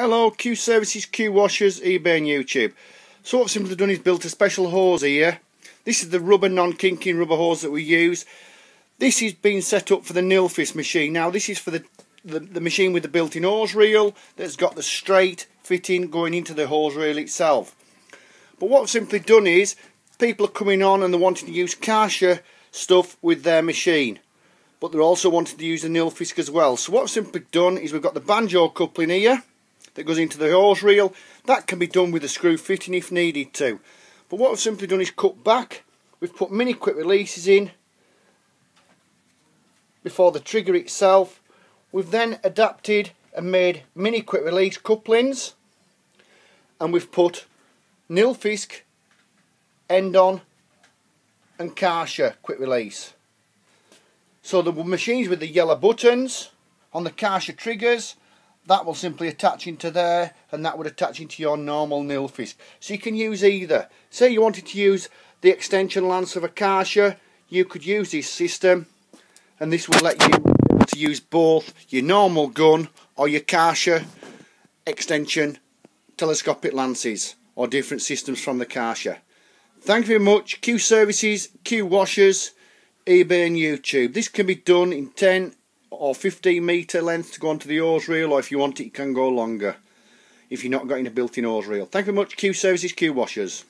Hello, Q Services, Q Washers, eBay and YouTube. So what I've simply done is built a special hose here. This is the rubber non-kinking rubber hose that we use. This is being set up for the Nilfisk machine. Now this is for the, the, the machine with the built-in hose reel that's got the straight fitting going into the hose reel itself. But what I've simply done is people are coming on and they're wanting to use Karcher stuff with their machine but they're also wanting to use the Nilfisk as well. So what I've simply done is we've got the banjo coupling here that goes into the hose reel. That can be done with a screw fitting if needed to. But what I've simply done is cut back. We've put mini quick releases in before the trigger itself. We've then adapted and made mini quick release couplings and we've put Nilfisk end on and Karcher quick release. So the machines with the yellow buttons on the Karcher triggers that will simply attach into there and that would attach into your normal Nilfisk. So you can use either. Say you wanted to use the extension lance of a Karcher, you could use this system and this will let you to use both your normal gun or your Karcher extension telescopic lances or different systems from the Karcher. Thank you very much. Q Services, Q Washers, eBay and YouTube. This can be done in 10 or 15 metre length to go onto the hose reel or if you want it you can go longer if you're not got in a built-in hose reel. Thank you very much Q Services, Q Washers.